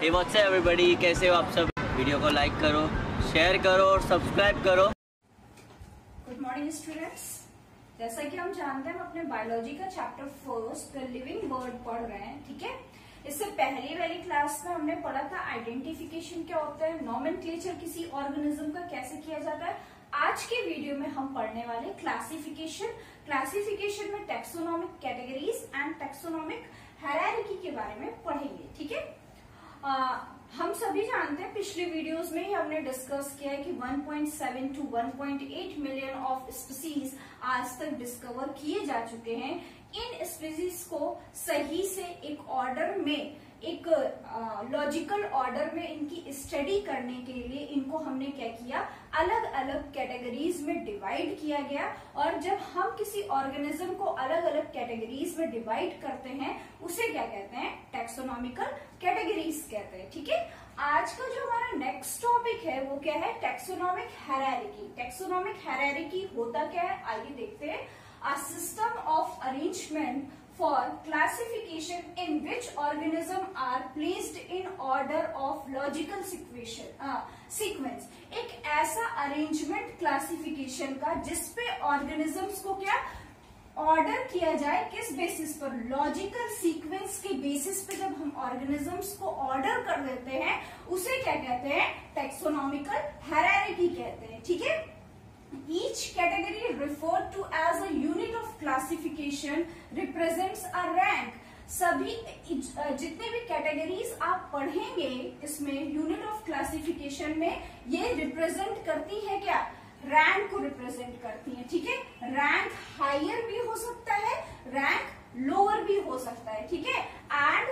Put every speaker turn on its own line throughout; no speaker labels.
Hey what's everybody कैसे हो आप सब? वीडियो को लाइक करो शेयर करो और सब्सक्राइब करो।
गुड मॉर्निंग स्टूडेंट्स जैसा कि हम जानते हैं, हम अपने बायोलॉजी का chapter first the living world पढ़ रहे हैं, ठीक है? इससे पहली वाली क्लास में हमने पढ़ा था आइडेंटिफिकेशन क्या होता है नॉमन किसी ऑर्गेनिज्म का कैसे किया जाता है। आज के वीडियो में हम पढ़ने वाले क्लासिफिकेशन क्लासिफिकेशन में taxonomic categories and taxonomic hierarchy के बारे में पढ़ेंगे, ठीक है? हम सभी जानते हैं, पिछले वीडियोस में ही हमने डिस्कस किया है कि 1.7 टू 1.8 मिलियन ऑफ़ स्पीसीज आज तक डिस्कवर किए जा चुके हैं। इन स्पीसीज को सही से एक ऑर्डर में एक लॉजिकल ऑर्डर में इनकी स्टडी करने के लिए इनको हमने क्या किया? अलग अलग कैटेगरीज में डिवाइड किया गया और जब हम किसी ऑर्गेनिज्म को अलग अलग कैटेगरीज में डिवाइड करते हैं, उसे क्या कहते हैं? टेक्सोनॉमिकल कैटेगरीज कहते हैं, ठीक है? आज का जो हमारा नेक्स्ट टॉपिक है, वो क्या है? टेक्सोनॉमिक हेरारिकी टेक्सोनॉमिक हेरारिकी होता क्या है? आइए देखते हैं। System of arrangement for classification in which organism are placed in order of logical uh, sequence. एक ऐसा अरेंजमेंट क्लासिफिकेशन का जिसपे ऑर्गेनिजम्स को क्या ऑर्डर किया जाए किस बेसिस पर? लॉजिकल सीक्वेंस के बेसिस पे जब हम ऑर्गेनिजम्स को ऑर्डर कर देते हैं उसे क्या कहते हैं? टेक्सोनॉमिकल हेरारिटी कहते हैं ठीक है? Each category referred to as a unit of classification represents a rank. सभी जितने भी कैटेगरीज आप पढ़ेंगे, इसमें यूनिट ऑफ़ क्लासिफिकेशन में ये रिप्रेजेंट करती है क्या? रैंक को रिप्रेजेंट करती है, ठीक है? रैंक हायर भी हो सकता है रैंक लोअर भी हो सकता है, ठीक है? And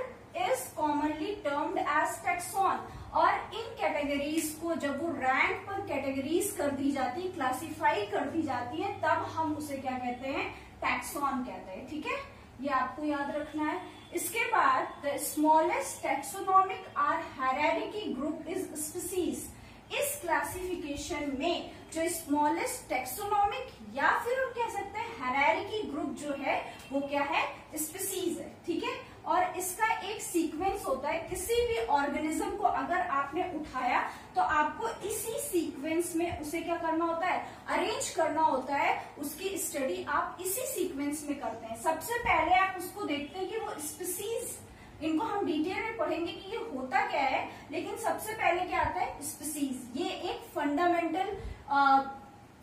is commonly termed as taxon और इन कैटेगरीज को जब वो रैंक पर कैटेगरीज कर दी जाती है क्लासिफाई कर दी जाती है, तब हम उसे क्या कहते हैं? टैक्सॉन कहते हैं, ठीक है? ये आपको याद रखना है। इसके बाद the smallest taxonomic hierarchy group is species इस क्लासिफिकेशन में जो स्मॉलेस्ट टेक्सोनॉमिक या फिर हम कह सकते हैं हैरिकी ग्रुप जो है, वो क्या है? स्पीसीज है, ठीक है? और इसका एक सीक्वेंस होता है, किसी भी ऑर्गेनिज्म को अगर आपने उठाया तो आपको इसी सीक्वेंस में उसे क्या करना होता है? अरेंज करना होता है, उसकी स्टडी आप इसी सीक्वेंस में करते हैं। सबसे पहले आप उसको देखते हैं कि वो स्पीसीज इनको हम डिटेल में पढ़ेंगे कि ये होता क्या है, लेकिन सबसे पहले क्या आता है? स्पीसीज ये एक फंडामेंटल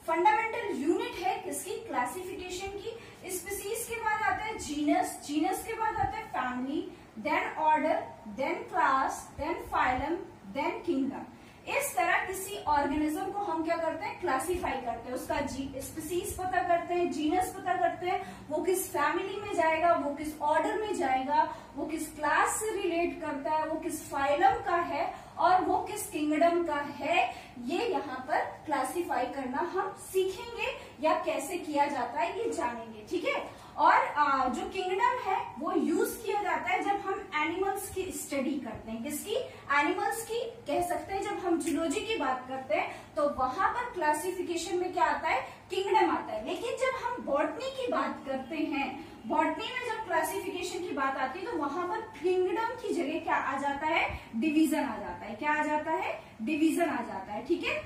फंडामेंटल यूनिट है किसकी? क्लासिफिकेशन की। स्पीसीज के बाद आता है जीनस जीनस के बाद आता है family then order then class then phylum then kingdom इस तरह किसी ऑर्गेनिज्म को हम क्या करते हैं? क्लासिफाई करते हैं। उसका स्पीसीज पता करते हैं जीनस पता करते हैं। वो किस फैमिली में जाएगा, वो किस ऑर्डर में जाएगा वो किस क्लास से रिलेट करता है, वो किस फाइलम का है और वो किस किंगडम का है, ये यहाँ पर क्लासिफाई करना हम सीखेंगे या कैसे किया जाता है ये जानेंगे, ठीक है? और जो किंगडम है, वो यूज़ किया जाता है जब हम एनिमल्स की स्टडी करते हैं। किसकी? एनिमल्स की। कह सकते हैं जब हम जूलॉजी की बात करते हैं तो वहाँ पर क्लासिफिकेशन में क्या आता है? किंगडम आता है। लेकिन जब हम बॉटनी की बात करते हैं बॉटनी में जब क्लासिफिकेशन की बात आती है तो वहाँ पर किंगडम की जगह क्या आ जाता है? डिवीज़न आ जाता है। क्या आ जाता है? डिवीज़न आ जाता है, ठीक है?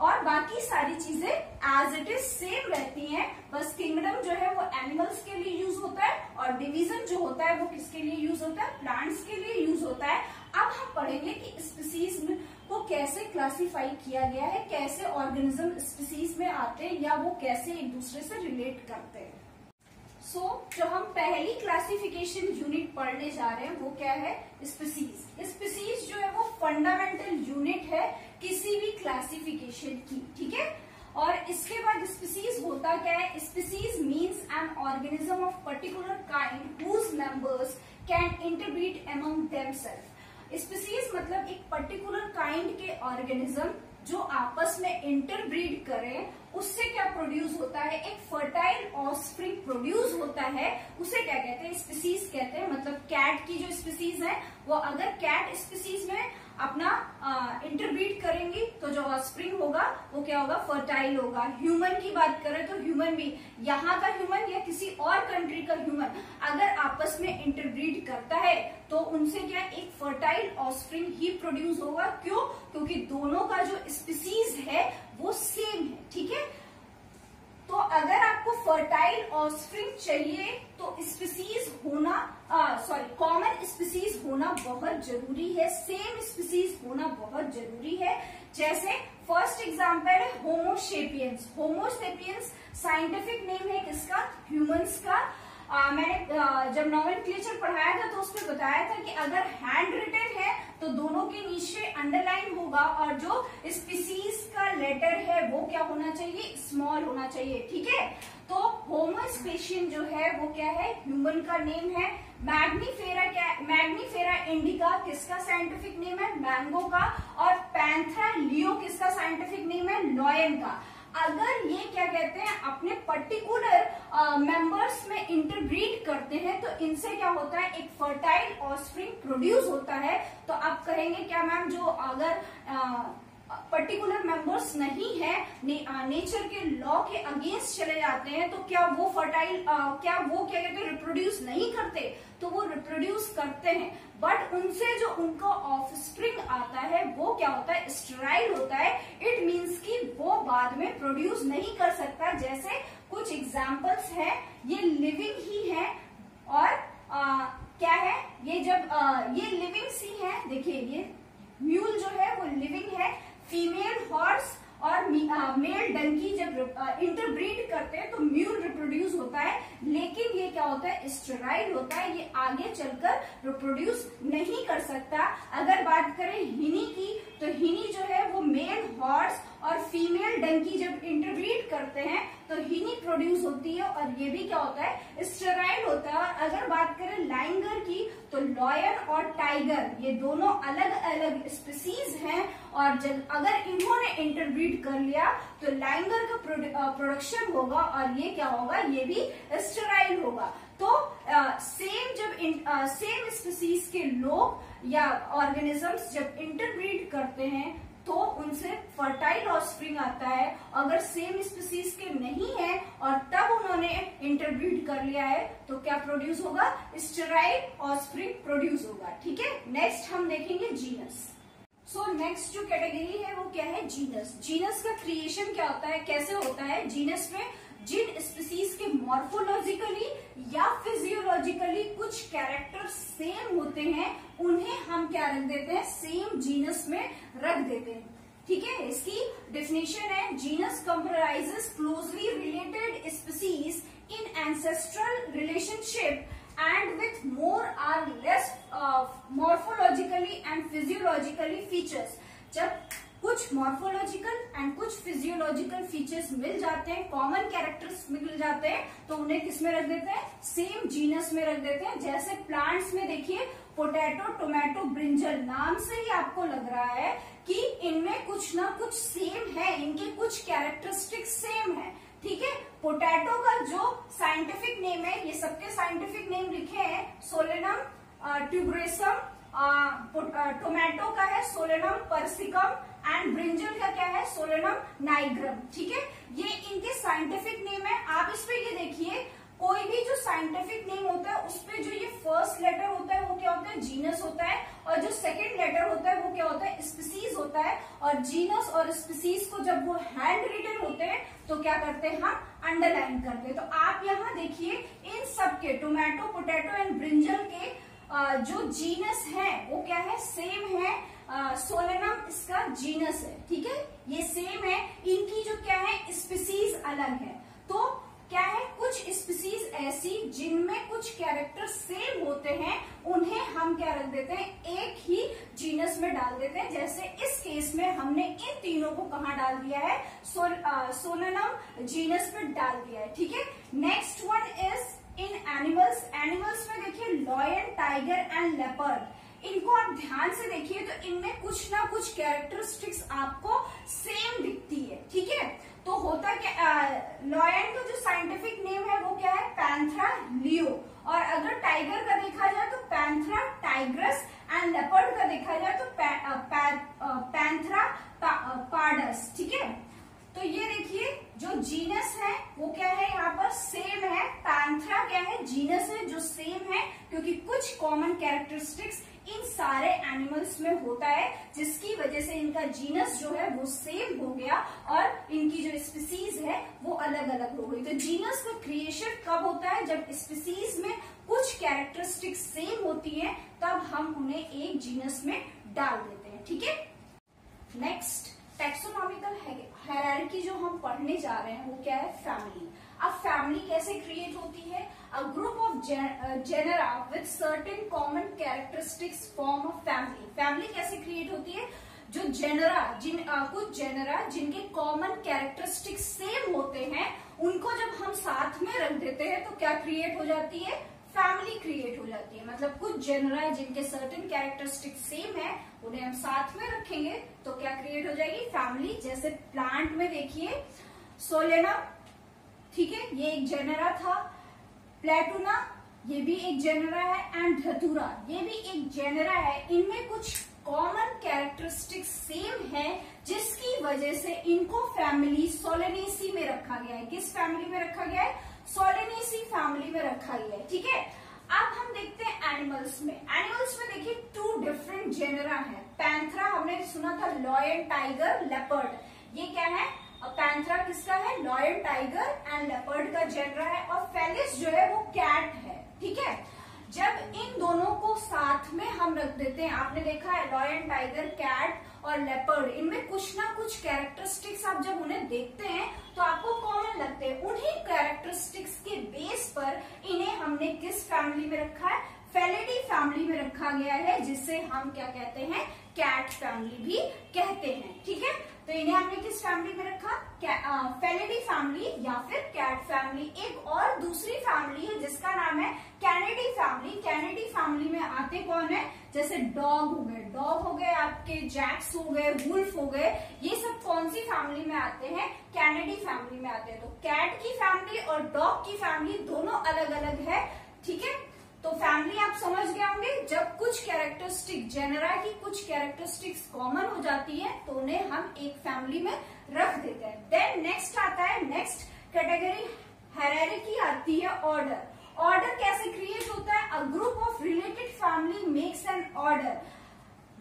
और बाकी सारी चीज़ें एज इट इज़ सेम रहती हैं। बस किंगडम जो है, वो एनिमल्स के लिए यूज़ होता है और डिवीज़न जो होता है, वो किसके लिए यूज़ होता है? प्लांट्स के लिए यूज़ होता है। अब हम पढ़ेंगे कि स्पीसीज को कैसे क्लासिफाई किया गया है, कैसे ऑर्गेनिज्म स्पीसीज में आते हैं या वो कैसे एक दूसरे से रिलेट करते हैं। सो so, जो हम पहली क्लासिफिकेशन यूनिट पढ़ने जा रहे हैं वो क्या है? स्पीसीज स्पीसीज जो है वो फंडामेंटल यूनिट है किसी भी क्लासिफिकेशन की ठीक है? और इसके बाद स्पीसीज होता क्या है? Species means an organism of particular kind whose members can interbreed among themselves species मतलब एक पर्टिकुलर काइंड के ऑर्गेनिज्म जो आपस में इंटरब्रीड करें उससे क्या प्रोड्यूस है, एक फर्टाइल ऑस्प्रिंग प्रोड्यूस होता है, उसे क्या कहते हैं स्पीसीज कहते हैं मतलब कैट की जो स्पीसीज है, वो अगर कैट स्पीसीज में अपना इंटरब्रीड करेंगी तो जो ऑस्प्रिंग होगा, वो क्या होगा फर्टाइल होगा। ह्यूमन की बात करें तो ह्यूमन भी, यहाँ का ह्यूमन या किसी और कंट्री का ह्यूमन अगर आपस में इंटरब्रीड करता है तो उनसे क्या एक फर्टाइल ऑस्प्रिंग ही प्रोड्यूस होगा। क्यों? क्योंकि दोनों का जो स्पीसीज है, वो सेम है, ठीक है? तो अगर आपको फर्टाइल ऑस्प्रिंग चाहिए तो स्पीसीज होना सॉरी कॉमन स्पीसीज होना बहुत ज़रूरी है सेम स्पीसीज होना बहुत ज़रूरी है। जैसे फ़र्स्ट एग्जांपल है होमोशेपियंस होमोसेपियंस साइंटिफिक नेम है किसका? ह्यूमंस का। आ, मैंने आ, जब नॉवल क्लेचर पढ़ाया था तो उसमें बताया था कि अगर हैंड रिटन है तो दोनों के नीचे अंडरलाइन होगा और जो स्पीसीज का लेटर है वो क्या होना चाहिए? स्मॉल होना चाहिए ठीक है? तो होमोस्पेशियन जो है वो क्या है? ह्यूमन का नेम है। मैग्नीफेरा क्या मैग्नीफेरा इंडिका किसका साइंटिफिक नेम है? मैंगो का। और पैंथरा लियो किसका साइंटिफिक नेम है? लॉयन का। अगर ये क्या कहते हैं अपने पर्टिकुलर मेंबर्स में इंटरब्रीड करते हैं तो इनसे क्या होता है एक फर्टाइल ऑस्प्रिंग प्रोड्यूस होता है। तो आप कहेंगे क्या मैम जो अगर आ, पर्टिकुलर मेंबर्स नहीं है ने, आ, नेचर के लॉ के अगेंस्ट चले जाते हैं तो क्या वो फर्टाइल क्या वो क्या कहते हैं रिप्रोड्यूस नहीं करते? तो वो रिप्रोड्यूस करते हैं। बट उनसे जो उनका ऑफ़ स्प्रिंग आता है वो क्या होता है? स्टेराइल होता है। इट मीन्स कि वो बाद में प्रोड्यूस नहीं कर सकता। जैसे कुछ एग्जाम्पल्स है ये लिविंग ही है और आ, क्या है? ये जब आ, ये लिविंग सी है देखिए ये म्यूल जो है वो लिविंग है। फीमेल हॉर्स और मेल डंकी जब इंटरब्रीड करते हैं तो म्यूल रिप्रोड्यूस होता है, लेकिन ये क्या होता है? स्टेराइड होता है, ये आगे चलकर रिप्रोड्यूस नहीं कर सकता। अगर बात करें हिनी की तो हिनी जो है, वो मेल हॉर्स और फीमेल डंकी जब इंटरब्रीड करते हैं तो हिनी प्रोड्यूस होती है और ये भी क्या होता है? स्टेराइड होता है। और अगर बात करें लाइंगर की तो लॉयन और टाइगर ये दोनों अलग अलग स्पीसीज हैं। और जब अगर इन्होंने इंटरब्रीड कर लिया तो लाइंगर का प्रोडक्शन होगा और ये क्या होगा? ये भी स्टेराइड होगा। तो सेम जब सेम स्पीसीज के लोग या ऑर्गेनिजम्स जब इंटरब्रीड करते हैं तो उनसे फर्टाइल ऑस्प्रिंग आता है। अगर सेम स्पीसीज के नहीं है और तब उन्होंने इंटरब्रीड कर लिया है तो क्या प्रोड्यूस होगा? स्टेराइल ऑस्प्रिंग प्रोड्यूस होगा। ठीक है? नेक्स्ट हम देखेंगे जीनस सो so, नेक्स्ट जो कैटेगरी है वो क्या है? जीनस जीनस का क्रिएशन क्या होता है? कैसे होता है? जीनस में जिन स्पीसीज के मॉर्फोलॉजिकली या फिजियोलॉजिकली कुछ कैरेक्टर सेम होते हैं, उन्हें हम क्या रख देते हैं? सेम जीनस में रख देते हैं। ठीक है? इसकी डेफिनेशन है, genus comprises closely related species in ancestral relationship and with more or less morphologically and physiologically features जब कुछ मॉर्फोलॉजिकल एंड कुछ फिजियोलॉजिकल फीचर्स मिल जाते हैं कॉमन कैरेक्टर्स मिल जाते हैं तो उन्हें किसमें रख देते हैं? सेम जीनस में रख देते हैं। जैसे प्लांट्स में देखिए पोटैटो टोमेटो ब्रिंजल नाम से ही आपको लग रहा है कि इनमें कुछ ना कुछ सेम है, इनके कुछ कैरेक्टरिस्टिक सेम है, ठीक है? पोटैटो का जो साइंटिफिक नेम है, ये सबके साइंटिफिक नेम लिखे हैं सोलेनम ट्यूब्रेसम टोमेटो का है सोलेनम परसिकम एंड ब्रिंजल का क्या है? सोलेनम नाइग्रम ठीक है? ये इनके साइंटिफिक नेम है। आप इस पे ये देखिए, कोई भी जो साइंटिफिक नेम होता है, उस पे जो ये फ़र्स्ट लेटर होता है, वो क्या होता है? जीनस होता है। और जो सेकंड लेटर होता है, वो क्या होता है? स्पीसीज होता है। और जीनस और स्पीसीज को जब वो हैंड रिटन होते हैं तो क्या करते हैं हम? अंडरलाइन करते हैं। तो आप यहाँ देखिए, इन सब के टोमेटो पोटैटो एंड ब्रिंजल के जो जीनस है, वो क्या है? सेम है। सोलेनम इसका जीनस है ठीक है? ये सेम है इनकी जो क्या है स्पीसीज अलग है। तो क्या है कुछ स्पीसीज ऐसी जिनमें कुछ कैरेक्टर सेम होते हैं उन्हें हम क्या रख देते हैं? एक ही जीनस में डाल देते हैं। जैसे इस केस में हमने इन तीनों को कहा डाल दिया है? सोल, सोलनम जीनस में डाल दिया है ठीक है? Next one is in animals animals में देखिए लॉयन टाइगर एंड लेपर्ड इनको आप ध्यान से देखिए तो इनमें कुछ ना कुछ कैरेक्टरिस्टिक्स आपको सेम दिखती है, ठीक है? तो होता क्या लॉयन का जो साइंटिफिक नेम है वो क्या है? पैंथरा लियो और अगर टाइगर का देखा जाए तो पैंथरा टाइग्रस एंड लेपर्ड का देखा जाए तो पैंथरा पार्डस ठीक है? तो ये देखिए, जो जीनस है, वो क्या है यहाँ पर? सेम है। पैंथरा क्या है? जीनस है जो सेम है। कॉमन कैरेक्टरिस्टिक्स इन सारे एनिमल्स में होता है, जिसकी वजह से इनका जीनस जो है वो सेम हो गया और इनकी जो स्पीसीज है वो अलग अलग हो गई। तो जीनस का क्रिएशन कब होता है? जब स्पीसीज में कुछ कैरेक्टरिस्टिक्स सेम होती है, तब हम उन्हें एक जीनस में डाल देते हैं, ठीक है? नेक्स्ट टेक्सोनॉमिकल हैरार्की जो हम पढ़ने जा रहे हैं, वो क्या है? फैमिली अब फैमिली कैसे क्रिएट होती है? A group of genera with certain common characteristics form of family family कैसे क्रिएट होती है? जो जेनरा जिन uh, कुछ जेनरा जिनके कॉमन कैरेक्टरिस्टिक्स सेम होते हैं उनको जब हम साथ में रख देते हैं तो क्या क्रिएट हो जाती है? फैमिली क्रिएट हो जाती है। मतलब कुछ जेनरा जिनके सर्टेन कैरेक्टरिस्टिक सेम है उन्हें हम साथ में रखेंगे तो क्या क्रिएट हो जाएगी? फैमिली जैसे प्लांट में देखिए सोलेना ठीक है? ये एक जेनरा था। प्लेटूना, ये भी एक जेनरा है एंड धतुरा, ये भी एक जेनरा है। इनमें कुछ कॉमन कैरेक्टरिस्टिक सेम है, जिसकी वजह से इनको फैमिली सोलेनेसी में रखा गया है। किस फैमिली में रखा गया है? सोलेनेसी फैमिली में रखा गया है, ठीक है? अब हम देखते हैं एनिमल्स में। एनिमल्स में देखिए टू डिफरेंट जेनरा है। पैंथरा हमने सुना था लॉयन टाइगर लेपर्ड ये क्या है? पैंथरा किसका है? लॉयल टाइगर एंड लेपर्ड का जेनरा है और फेलिस जो है वो कैट है, ठीक है? जब इन दोनों को साथ में हम रख देते हैं, आपने देखा है लॉयन टाइगर कैट और लेपर्ड इनमें कुछ ना कुछ कैरेक्टरिस्टिक्स आप जब उन्हें देखते हैं तो आपको कॉमन लगते हैं। उन्हीं कैरेक्टरिस्टिक्स के बेस पर इन्हें हमने किस फैमिली में रखा है? फेलेडी फैमिली में रखा गया है, जिसे हम क्या कहते हैं? कैट फैमिली भी कहते हैं, ठीक है? तो इन्हें हमने किस फैमिली में रखा? फेलिडी फैमिली या फिर कैट फैमिली एक और दूसरी फैमिली है जिसका नाम है कैनेडी फैमिली कैनेडी फैमिली में आते कौन है? जैसे डॉग हो गए। डॉग हो गए आपके जैक्स हो गए वुल्फ हो गए। ये सब कौन सी फैमिली में आते हैं? कैनेडी फैमिली में आते हैं। तो कैट की फैमिली और डॉग की फैमिली दोनों अलग अलग है। ठीक है? तो फैमिली आप समझ गए होंगे, जब कुछ कैरेक्टरिस्टिक जेनरा की कुछ कैरेक्टरिस्टिक्स कॉमन हो जाती है तो उन्हें हम एक फैमिली में रख देते हैं। देन नेक्स्ट आता है नेक्स्ट कैटेगरी हैरारिकी आती है ऑर्डर ऑर्डर कैसे क्रिएट होता है? A group of related family makes an order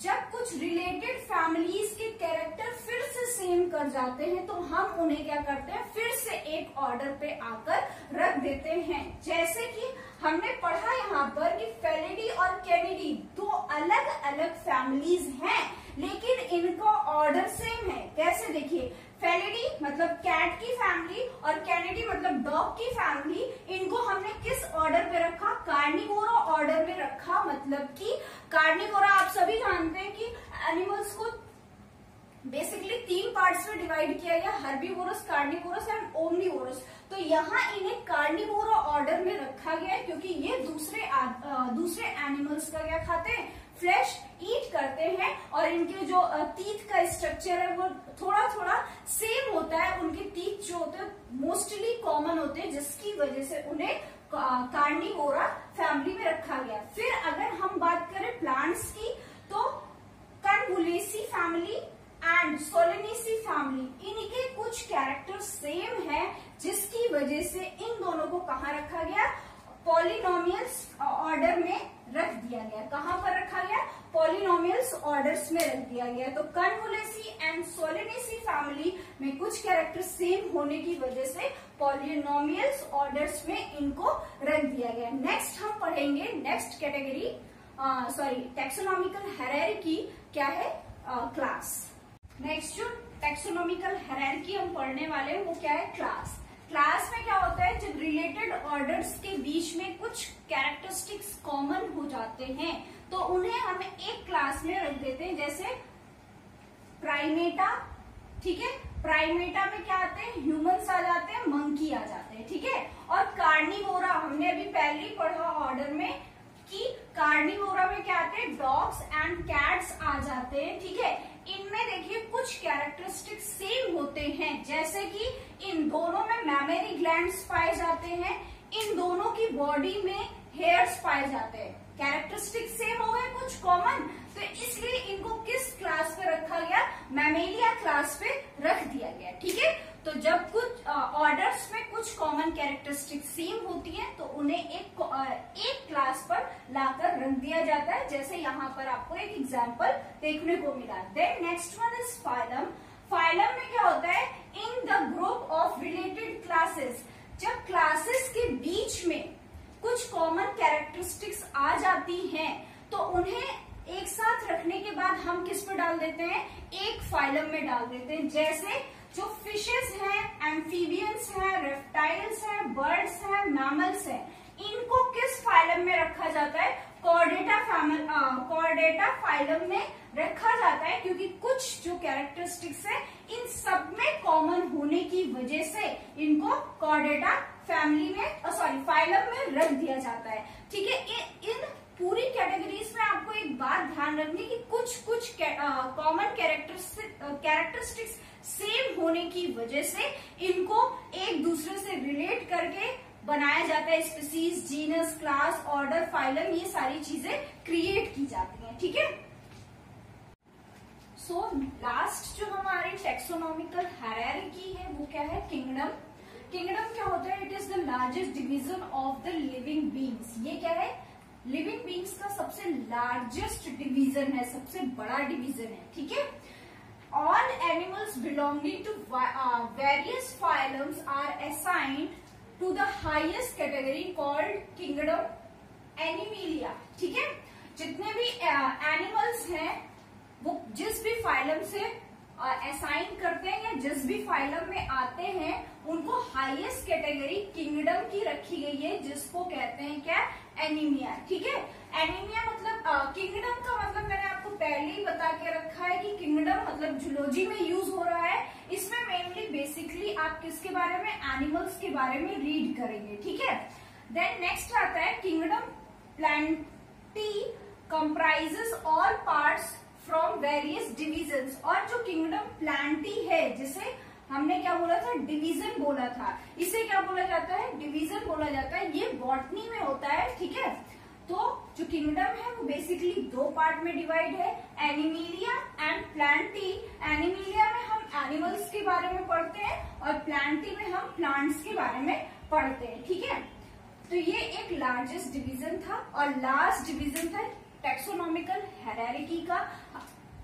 जब कुछ रिलेटेड फैमिलीज़ के कैरेक्टर फिर से सेम कर जाते हैं तो हम उन्हें क्या करते हैं? फिर से एक ऑर्डर पे आकर रख देते हैं। जैसे कि हमने पढ़ा यहाँ पर कि फेलिडी और कैनेडी दो अलग अलग फैमिलीज़ हैं, लेकिन इनका ऑर्डर सेम है। कैसे देखिए? फेलिडी मतलब कैट की फैमिली और कैनेडी मतलब डॉग की फैमिली इनको हमने किस ऑर्डर पे रखा? कार्निवोरा ऑर्डर में रखा। मतलब कि कार्निवोरा आप सभी जानते हैं कि एनिमल्स को बेसिकली तीन पार्ट्स में डिवाइड किया गया हर्बीवोरस कार्निवोरस एंड ओमनीवोरस तो यहाँ इन्हें कार्निवोरा ऑर्डर में रखा गया है क्योंकि ये दूसरे आ, दूसरे एनिमल्स का क्या खाते हैं? फ्लैश ईट करते हैं और इनके जो टीथ का स्ट्रक्चर है वो थोड़ा थोड़ा सेम होता है। उनके टीथ जो होते हैं मोस्टली कॉमन होते हैं जिसकी वजह से उन्हें कार्निवोरा फैमिली में रखा गया। फिर अगर हम बात करें प्लांट्स की तो Convolvulaceae family and Solanaceae family इनके कुछ कैरेक्टर सेम है, जिसकी वजह से इन दोनों को कहा रखा गया? पॉलिनोमियल्स ऑर्डर में रख दिया गया। कहाँ पर रखा गया? पॉलिनोमियल्स ऑर्डर्स में रख दिया गया। तो कन्वोलेसी एंड सोलेनेसी फैमिली में कुछ कैरेक्टर सेम होने की वजह से पॉलिनोमियल्स ऑर्डर्स में इनको रख दिया गया। नेक्स्ट हम पढ़ेंगे next category sorry taxonomical hierarchy क्या है? क्लास नेक्स्ट जो टेक्सोनॉमिकल हेरेरिकी हम पढ़ने वाले हैं, वो क्या है? क्लास क्लास में क्या होता है? जब रिलेटेड ऑर्डर्स के बीच में कुछ कैरेक्टरिस्टिक्स कॉमन हो जाते हैं तो उन्हें हम एक क्लास में रख देते हैं, जैसे प्राइमेटा ठीक है? प्राइमेटा में क्या आते हैं? ह्यूमंस आ जाते हैं मंकी आ जाते हैं, ठीक है? और कार्निवोरा हमने अभी पहले पढ़ा ऑर्डर में कि कार्निवोरा में क्या आते हैं? डॉग्स एंड कैट्स आ जाते हैं, ठीक है? इनमें देखिए कुछ कैरेक्टरिस्टिक सेम होते हैं, जैसे कि इन दोनों में मैमेरी ग्लैंड्स पाए जाते हैं, इन दोनों की बॉडी में हेयर्स पाए जाते हैं। कैरेक्टरिस्टिक सेम हो गए कुछ कॉमन तो इसलिए इनको किस क्लास पे रखा गया? मैमेलिया क्लास पे रख दिया गया, ठीक है? तो जब कुछ ऑर्डर्स में कुछ कॉमन कैरेक्टरिस्टिक सेम होती है तो उन्हें एक एक क्लास पर लाकर रख दिया जाता है। जैसे यहाँ पर आपको एक एग्ज़ाम्पल देखने को मिला। Then next one is phylum phylum में क्या होता है? In the group of related classes जब क्लासेस के बीच में कुछ कॉमन कैरेक्टरिस्टिक्स आ जाती हैं तो उन्हें एक साथ रखने के बाद हम किस पे डाल देते हैं? एक फाइलम में डाल देते हैं। जैसे जो फिशेस हैं एम्फीबियंस हैं रेप्टाइल्स हैं बर्ड्स हैं मैमल्स हैं, इनको किस फाइलम में रखा जाता है? कॉर्डेटा कॉर्डेटा फाइलम में रखा जाता है क्योंकि कुछ जो कैरेक्टरिस्टिक्स है, इन सब में कॉमन होने की वजह से इनको कॉर्डेटा फैमिली में सॉरी फाइलम में रख दिया जाता है। ठीक है? इन पूरी कैटेगरीज में आपको एक बात ध्यान रखनी कि कुछ कुछ कॉमन कैरेक्टरिस्टिक्स सेम होने की वजह से इनको एक दूसरे से रिलेट करके बनाया जाता है species genus class order phylum ये सारी चीज़ें क्रिएट की जाती हैं, ठीक है? सो लास्ट जो हमारी टेक्सोनॉमिकल हैरारिकी है, वो क्या है? किंगडम किंगडम क्या होता है? It is the largest division of the living beings ये क्या है? लिविंग बींग्स का सबसे लार्जेस्ट डिवीज़न है, सबसे बड़ा डिवीज़न है, ठीक है? All animals belonging to various phylums are assigned to the highest category called kingdom Animalia ठीक है? जितने भी एनिमल्स uh, हैं वो जिस भी फाइलम से असाइन uh, करते हैं या जिस भी फाइलम में आते हैं उनको हाईएस्ट कैटेगरी किंगडम की रखी गई है जिसको कहते हैं क्या? एनीमिया ठीक है? एनीमिया मतलब किंगडम uh, का मतलब मैंने आपको पहले ही बता के रखा है कि किंगडम मतलब जूलॉजी में यूज़ हो रहा है। इसमें मेनली बेसिकली आप किसके बारे में एनिमल्स के बारे में रीड करेंगे, ठीक है? देन नेक्स्ट आता है, kingdom Plantae comprises all parts from various division और जो किंगडम प्लांटी है, जिसे हमने क्या बोला था? डिवीज़न बोला था। इसे क्या बोला जाता है? डिवीज़न बोला जाता है। ये बॉटनी में होता है, ठीक है? तो जो किंगडम है, वो बेसिकली दो पार्ट में डिवाइड है एनिमीलिया एंड प्लांटी एनिमीलिया में हम एनिमल्स के बारे में पढ़ते हैं और प्लांटी में हम प्लांट्स के बारे में पढ़ते हैं, ठीक है? तो ये एक लार्जेस्ट डिवीज़न था और लास्ट डिवीज़न था टेक्सोनॉमिकल हेरारिकी का।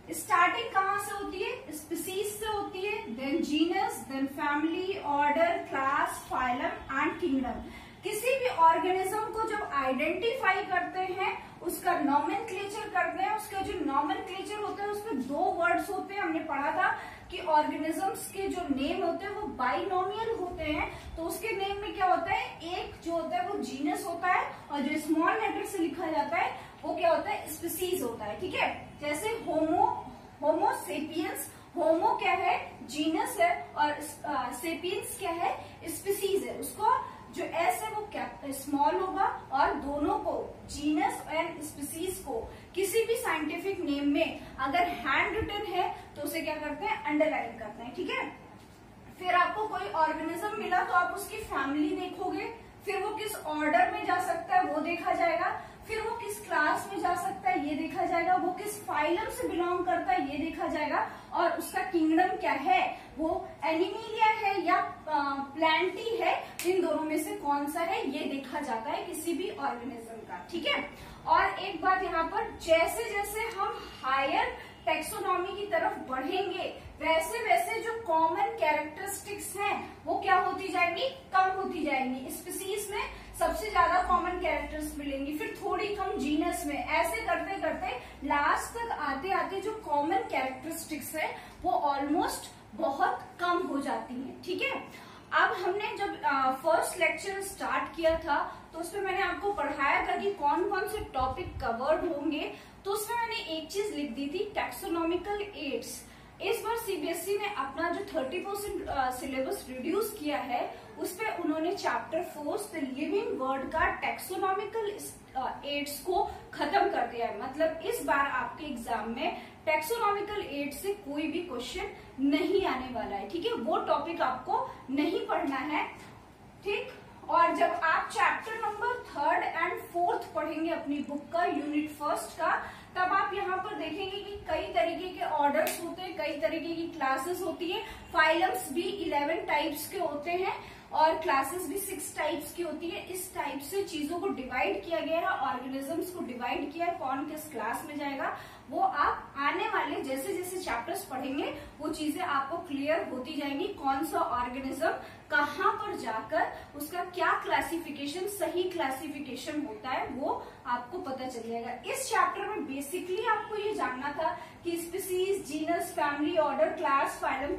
स्टार्टिंग कहाँ से होती है? स्पीसीज से होती है then genus then family order class phylum and kingdom किसी भी ऑर्गेनिज्म को जब आइडेंटिफाई करते हैं, उसका नॉमन करते हैं, उसका जो नॉमन होता है, उसमें दो वर्ड्स होते हैं। हमने पढ़ा था कि ऑर्गेनिजम्स के जो नेम होते हैं, वो बाइनोमियल होते हैं। तो उसके नेम में क्या होता है? एक जो होता है, वो जीनस होता है और जो स्मॉल लेटर से लिखा जाता है, वो क्या होता है? स्पीसीज होता है। ठीक है? जैसे होमो होमोसेपियंस होमो क्या है? जीनस है और सेपियंस क्या है? स्पीसीज है। उसको जो एस है वो स्मॉल होगा और दोनों को जीनस एंड स्पीसीज को, किसी भी साइंटिफिक नेम में अगर हैंड रिटन है तो उसे क्या करते हैं? अंडरलाइन करते हैं, ठीक है? फिर आपको कोई ऑर्गेनिज्म मिला तो आप उसकी फैमिली देखोगे, फिर वो किस ऑर्डर में जा सकता है वो देखा जाएगा, फिर वो किस क्लास में जा सकता है, ये देखा जाएगा। वो किस फाइलम से बिलोंग करता है, ये देखा जाएगा। और उसका किंगडम क्या है? वो एनिमीलिया है या प्लांटी है? इन दोनों में से कौन सा है? ये देखा जाता है किसी भी ऑर्गेनिज्म का, ठीक है? और एक बात यहाँ पर, जैसे जैसे हम हायर टेक्सोनॉमी की तरफ़ बढ़ेंगे, वैसे वैसे जो कॉमन कैरेक्टरिस्टिक्स हैं, वो क्या होती जाएँगी? कम होती जाएँगी। स्पीसीज में सबसे ज़्यादा कॉमन कैरेक्टर्स मिलेंगी। फिर थोड़ी कम जीनस में, ऐसे करते करते लास्ट तक आते आते जो कॉमन कैरेक्टरिस्टिक्स है, वो ऑलमोस्ट बहुत कम हो जाती है, ठीक है? अब हमने जब फ़र्स्ट लेक्चर स्टार्ट किया था तो उसमें मैंने आपको पढ़ाया था कि कौन कौन से टॉपिक कवर्ड होंगे। तो उसमें मैंने एक चीज़ लिख दी थी टेक्सोनॉमिकल एड्स इस बार सीबीएसई e ने अपना जो 30 परसेंट सिलेबस रिड्यूस किया है उस पर उन्होंने chapter four the living world का टेक्सोनॉमिकल एड्स को खत्म कर दिया है। मतलब इस बार आपके एग्ज़ाम में टेक्सोनॉमिकल एड से कोई भी क्वेश्चन नहीं आने वाला है, ठीक है? वो टॉपिक आपको नहीं पढ़ना है, ठीक? और जब आप chapter number third and fourth पढ़ेंगे अपनी बुक का यूनिट फ़र्स्ट का, तब आप यहाँ पर देखेंगे कि कई तरीके के ऑर्डर्स होते हैं, कई तरीके की क्लासेस होती है। फाइलम्स भी इलेवन टाइप्स के होते हैं। और क्लासेस भी सिक्स टाइप्स की होती है। इस टाइप से चीज़ों को डिवाइड किया गया है ऑर्गेनिजम्स को डिवाइड किया है, कौन किस क्लास में जाएगा, वो आप आने वाले जैसे जैसे चैप्टर्स पढ़ेंगे, वो चीज़ें आपको क्लियर होती जाएँगी, कौन सा ऑर्गेनिज्म कहाँ पर जाकर उसका क्या क्लासिफिकेशन सही क्लासिफिकेशन होता है, वो आपको पता चल जाएगा। इस चैप्टर में बेसिकली आपको ये जानना था कि species genus family order class phylum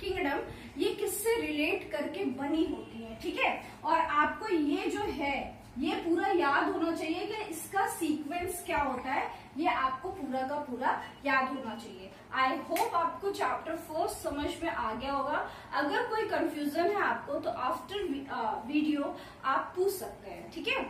kingdom, ये किससे रिलेट करके बनी होती है, ठीक है? और आपको ये जो है, ये पूरा याद होना चाहिए कि इसका सीक्वेंस क्या होता है, ये आपको पूरा का पूरा याद होना चाहिए। आई होप आपको चैप्टर फ़र्स्ट समझ में आ गया होगा। अगर कोई कंफ्यूजन है आपको तो आफ्टर वीडियो आप पूछ सकते हैं, ठीक है?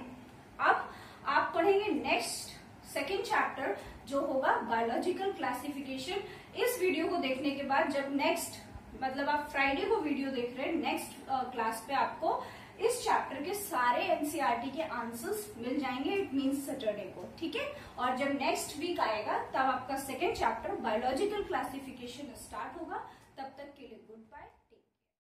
अब आप पढ़ेंगे नेक्स्ट सेकेंड चैप्टर जो होगा बायोलॉजिकल क्लासिफिकेशन इस वीडियो को देखने के बाद जब नेक्स्ट मतलब आप फ्राइडे को वीडियो देख रहे हैं नेक्स्ट क्लास पे आपको इस चैप्टर के सारे एनसीआरटी e के आंसर्स मिल जाएँगे इट मीन्स सैटरडे को, ठीक है? और जब नेक्स्ट वीक आएगा, तब आपका second chapter biological classification start